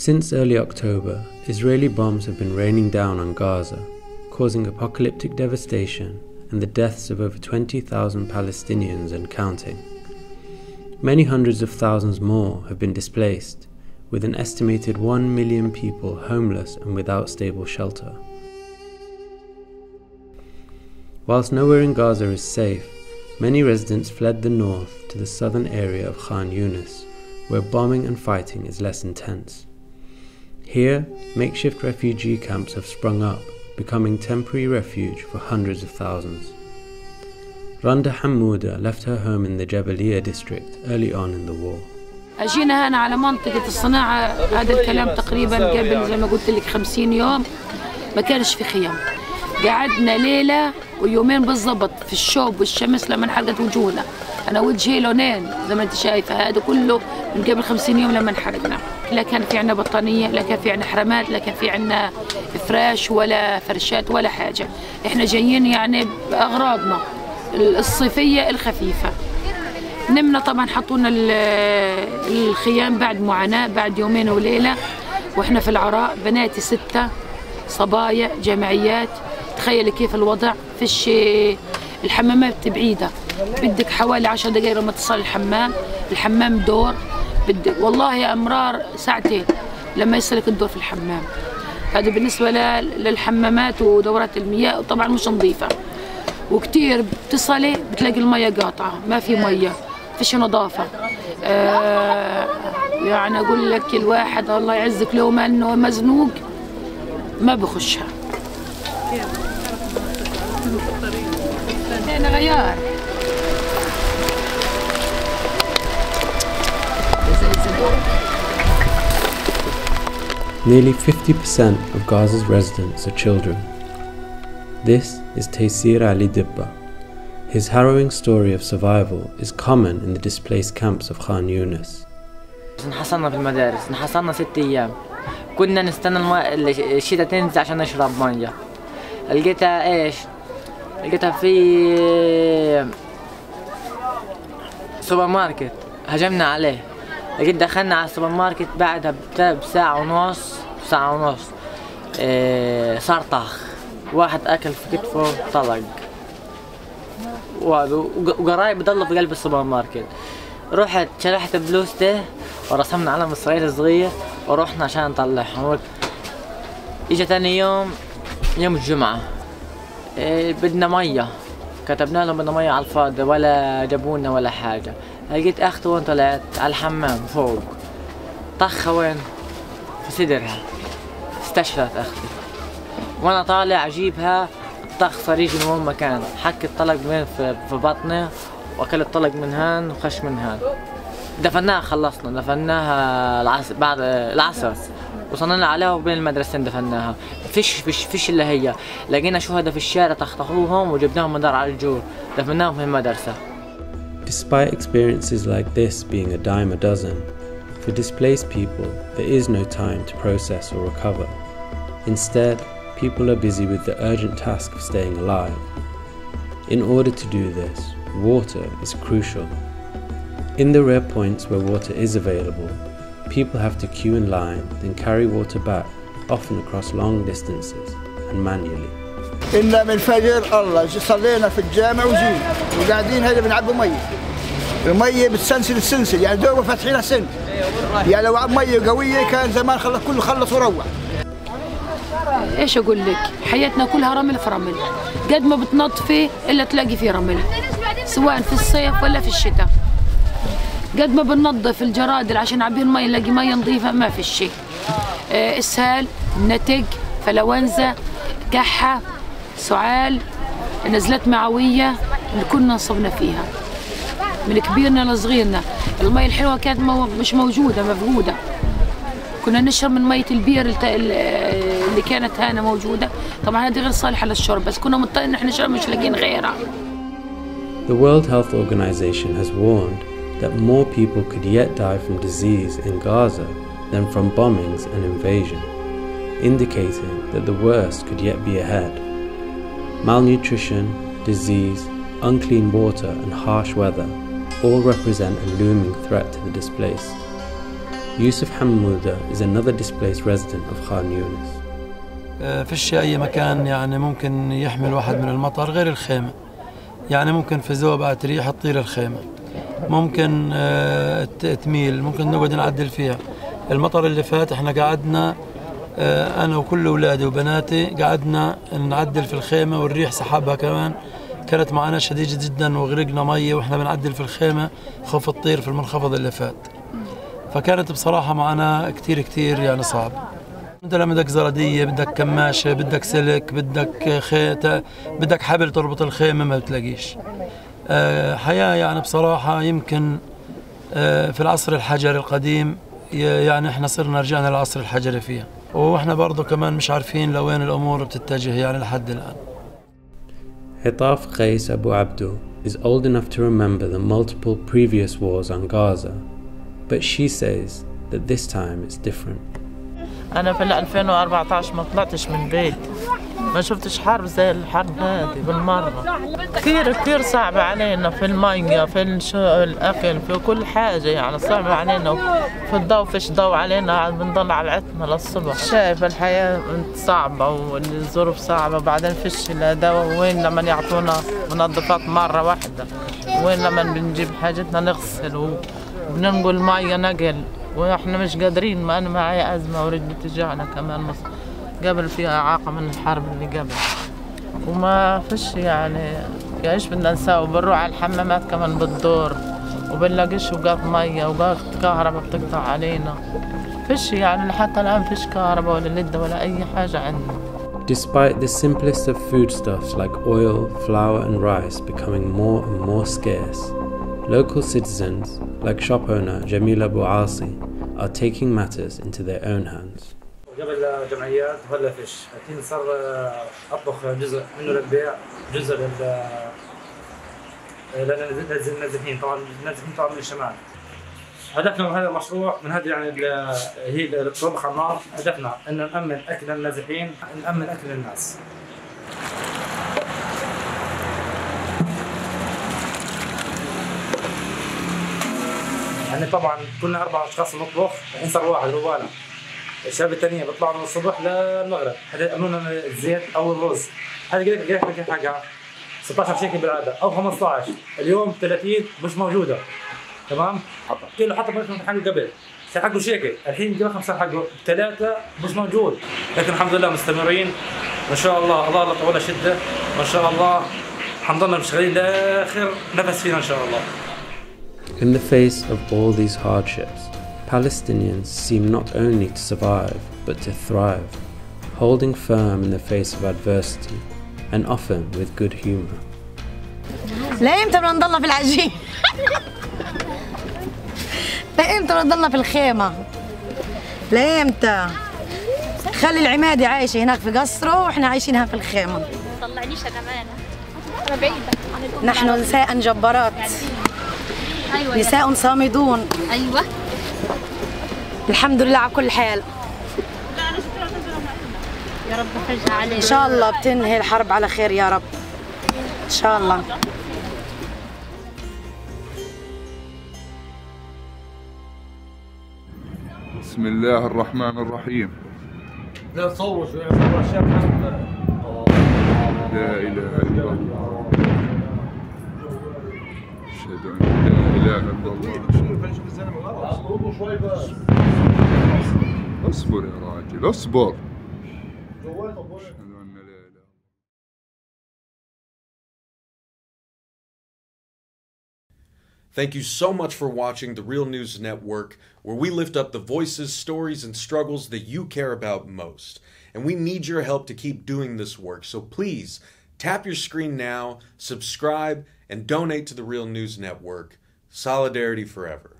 Since early October, Israeli bombs have been raining down on Gaza, causing apocalyptic devastation and the deaths of over 20,000 Palestinians and counting. Many hundreds of thousands more have been displaced, with an estimated 1 million people homeless and without stable shelter. Whilst nowhere in Gaza is safe, many residents fled the north to the southern area of Khan Yunis, where bombing and fighting is less intense. Here, makeshift refugee camps have sprung up, becoming temporary refuge for hundreds of thousands. Randa Hamouda left her home in the Jabaliya district early on in the war. أجينا هنا على منطقة الصناعة. هذا الكلام تقريبا قبل زي ما قلت لك 50 يوم. ما كانش في خيام. قعدنا ليلة ويومين بالضبط في الشوب والشمس لما انحرقت وجوهنا. أنا وجهي لونين زي ما أنت شايفة. هذا كله من قبل 50 يوم لما انحرقنا. لا كان في عنا بطانية لا كان في عنا حرامات لا كان في عنا فراش ولا فرشات ولا حاجة. إحنا جايين يعني بأغراضنا الصيفية الخفيفة. نمنا طبعا حطونا الخيام بعد معاناة بعد يومين وليلة. وإحنا في العراء بناتي ستة صبايا جمعيات تخيلي كيف الوضع فيش الحمامات بعيدة. بدك حوالي عشر دقايق لما تصل الحمام. الحمام دور. بدك والله يا أمرار ساعتين لما يصلك الدور في الحمام. هذا بالنسبة للحمامات ودورات المياه وطبعا مش نظيفة. وكتير بتصلي بتلاقي المية قاطعة ما في مية فيش نظافة. آه يعني أقول لك الواحد الله يعزك لو ما إنه مزنوق ما بخشها. هنا غيار. Nearly 50% of Gaza's residents are children. This is Taysir Ali Dibba. His harrowing story of survival is common in the displaced camps of Khan Yunis. انحصرنا في المدارس انحصرنا ست أيام كنا نستنى المو... الشتاء تنزل عشان نشرب ميه لقيتها إيش لقيتها في سوبر ماركت هجمنا عليه لقيت دخلنا على السوبر ماركت بعدها بساعة ونص ساعة ونص. إيه صار طخ واحد أكل في كتفه طلق. وقرايب ضلوا في قلب السوبر ماركت. رحت شرحت بلوزته ورسمنا علم اسرائيل صغير ورحنا عشان نطلعهم. اجى ثاني يوم يوم الجمعة. إيه بدنا مية. كتبنا لهم بدنا مية على الفاضي ولا جابونا ولا حاجة. لقيت أختي وين طلعت؟ على الحمام فوق. طخة وين؟ في صدرها. استشفت أختي. وأنا طالع أجيبها الطخ صار يجي من وين ما كان. حك الطلق في, في بطني وأكل الطلق من هان وخش من هان. دفناها خلصنا. دفناها العصر بعد العصر. وصلنا عليها وبين المدرستين دفناها فيش فيش فيش الا هي لقينا شهداء في الشارع طخطخوهم وجبناهم من دار على الجور دفناهم في المدرسة Despite experiences like this being a dime a dozen, for displaced people there is no time to process or recover. Instead, people are busy with the urgent task of staying alive. In order to do this, water is crucial. In the rare points where water is available, people have to queue in line, then carry water back, often across long distances, and manually. إنا من الفجر الله صلينا في الجامع وجينا وقاعدين هنا بنعبوا مية المية بتسلسل السلسل يعني دوبه فاتحينها سن يعني لو عب مية قوية كان زمان خلص كله خلص وروح. إيش أقول لك؟ حياتنا كلها رمل في رمل. قد ما بتنظفي إلا تلاقي في رمل. سواء في الصيف ولا في الشتاء. قد ما بننظف الجرادل عشان نعبي المي نلاقي ميه نظيفة ما في شيء. آه إسهال نتج فلونزا كحة سعال نزلات معوية اللي كنا نصبنا فيها. من كبيرنا لصغيرنا. المي الحلوة كانت مش موجودة مفقودة. كنا نشرب من مية البير اللي كانت هنا موجودة. طبعا هذه غير صالحة للشرب بس كنا مضطرين إحنا نشرب مش لاقيين غيرها. The World Health Organization has warned that more people could yet die from disease in Gaza than from bombings and invasion, indicating that the worst could yet be ahead. Malnutrition, disease, unclean water, and harsh weather all represent a looming threat to the displaced. Yusuf Hamouda is another displaced resident of Khan Yunis. فيش أي مكان يعني ممكن يحمل واحد من المطر غير الخيمة يعني ممكن في زوبعة ريح تطير الخيمة ممكن آه، تميل ممكن نقعد نعدل فيها. المطر اللي فات إحنا قعدنا آه، أنا وكل أولادي وبناتي قعدنا نعدل في الخيمة والريح سحبها كمان. كانت معنا شديدة جدا وغرقنا مية وإحنا بنعدل في الخيمة خوف تطير في المنخفض اللي فات. فكانت بصراحة معنا كثير كثير يعني صعب. أنت لما بدك زرديه بدك كماشة بدك سلك بدك خيط بدك حبل تربط الخيمة ما بتلاقيش. آه، حياة يعني بصراحة يمكن آه، في العصر الحجري القديم يعني إحنا صرنا رجعنا للعصر الحجري فيها. وإحنا برضه كمان مش عارفين لوين الأمور بتتجه يعني لحد الآن. Hitaf Qais Abu Abdul is old enough to remember the multiple previous wars on Gaza, but she says that this time it's different. أنا في 2014 ما طلعتش من بيت. ما شفتش حرب زي الحرب هذه بالمرة. كثير كثير صعبة علينا في المية في الأكل في كل حاجة يعني صعبة علينا. في الضوء فيش ضوء علينا بنضل على عتمة للصبح. شايف الحياة صعبة والظروف صعبة وبعدين فيش لا دواء. وين لما يعطونا منظفات مرة واحدة؟ وين لما بنجيب حاجتنا نغسل وبننقل مية نقل؟ وإحنا مش قادرين ما أنا معي أزمة ورجلي تجعنا كمان مصر. قبل فيها إعاقة من الحرب اللي قبل. وما فيش يعني إيش بدنا نساوي بنروح على الحمامات كمان بالدور وبنلاقيش اوقات مية اوقات كهرباء بتقطع علينا. فيش يعني لحتى الآن فيش كهرباء ولا لدة ولا أي حاجة عندنا. Despite the simplest of foodstuffs like oil, flour, and rice becoming more and more scarce, local citizens, like shop owner Jamila Bouasi, are taking matters into their own hands. قبل جمعيات وهلا فيش. الحين صار أطبخ جزء منه للبيع جزء لل للنازحين. طبعا النازحين طبعا من الشمال. هدفنا من هذا المشروع من هذه يعني هي الطبخ على النار. هدفنا أن نأمن أكل النازحين نأمن أكل الناس. يعني طبعا كنا أربع أشخاص نطبخ الحين صار واحد هو أنا الشباب الثانية بيطلعوا من الصبح للمغرب. هذا يعملوا لنا الزيت أو الرز هذا قلت لك لك حاجة. 16 شيكل بالعادة. أو 15 اليوم 30 مش موجودة. تمام؟ كيلو حتى من حقه قبل. كان حقه شيكل الحين جاب خمسة حقه ثلاثة مش موجود. لكن الحمد لله مستمرين. ما شاء الله. الله لا طول شدة. ما شاء الله. حنضلنا مشغلين لآخر نفس فينا إن شاء الله. In the face of all these hardships, Palestinians seem not only to survive but to thrive, holding firm in the face of adversity and often with good humor. لامتى بدنا نضلنا في العجين؟ لامتى بدنا نضلنا في الخيمة؟ لامتى؟ خلي العمادي عايشة هناك في قصره وإحنا عايشين هنا في الخيمة. طلعنيش كمان أنا بعيدة نحن نساء جبارات. أيوة نساء صامدون. أيوة الحمد لله على كل حال. يا رب فرجها علينا إن شاء الله بتنهي الحرب على خير يا رب. إن شاء الله. بسم الله الرحمن الرحيم. لا تصور شوي لا إله إلا الله. اشهد ان لا اله الا الله اصبر يا راجل اصبر Thank you so much for watching the Real News Network, where we lift up the voices, stories, and struggles that you care about most. And we need your help to keep doing this work. So please tap your screen now, subscribe, and donate to the Real News Network. Solidarity forever.